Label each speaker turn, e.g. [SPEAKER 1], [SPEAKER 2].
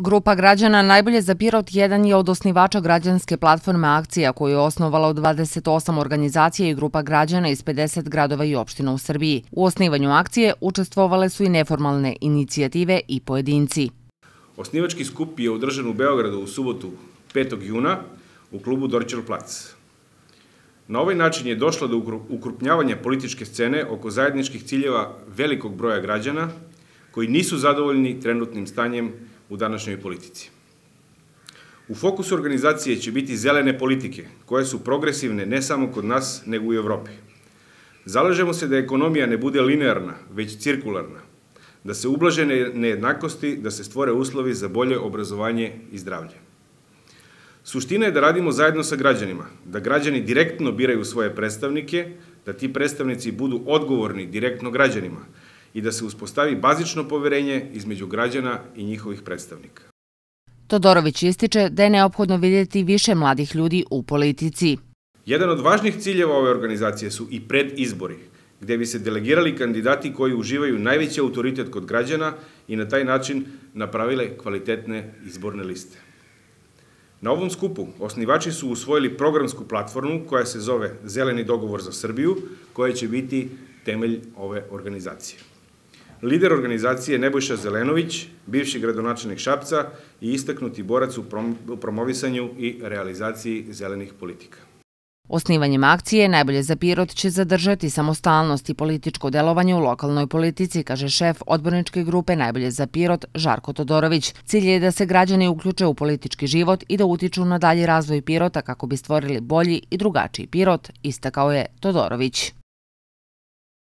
[SPEAKER 1] Grupa građana Najbolje za Pirot jedan je od osnivača građanske platforme akcija koju je osnovala od 28 organizacija i grupa građana iz 50 gradova i opština u Srbiji. U osnivanju akcije učestvovale su i neformalne inicijative i pojedinci.
[SPEAKER 2] Osnivački skup je održan u Beogradu u subotu 5. juna u klubu Dorčel Plac. Na ovaj način je došlo do ukrupnjavanja političke scene oko zajedničkih ciljeva velikog broja građana koji nisu zadovoljni trenutnim stanjem u današnjoj politici. U fokusu organizacije će biti zelene politike, koje su progresivne ne samo kod nas, nego i u Evropi. Zalažemo se da ekonomija ne bude linearna, već cirkularna, da se ublaže nejednakosti, da se stvore uslovi za bolje obrazovanje i zdravlje. Suština je da radimo zajedno sa građanima, da građani direktno biraju svoje predstavnike, da ti predstavnici budu odgovorni direktno građanima, i da se uspostavi bazično poverenje između građana i njihovih predstavnika.
[SPEAKER 1] Todorović ističe da je neophodno vidjeti više mladih ljudi u politici.
[SPEAKER 2] Jedan od važnih ciljeva ove organizacije su i predizbori, gde bi se delegirali kandidati koji uživaju najveći autoritet kod građana i na taj način napravile kvalitetne izborne liste. Na ovom skupu osnivači su usvojili programsku platformu koja se zove Zeleni dogovor za Srbiju, koja će biti temelj ove organizacije. Lider organizacije Nebojša Zelenović, bivši gradonačelnik Šapca i istaknuti borac u promovisanju i realizaciji zelenih politika.
[SPEAKER 1] Osnivanjem akcije Najbolje za Pirot će zadržati samostalnost i političko delovanje u lokalnoj politici, kaže šef odborničke grupe Najbolje za Pirot Žarko Todorović. Cilj je da se građani uključe u politički život i da utiču na dalji razvoj Pirota kako bi stvorili bolji i drugačiji Pirot, istakao je Todorović.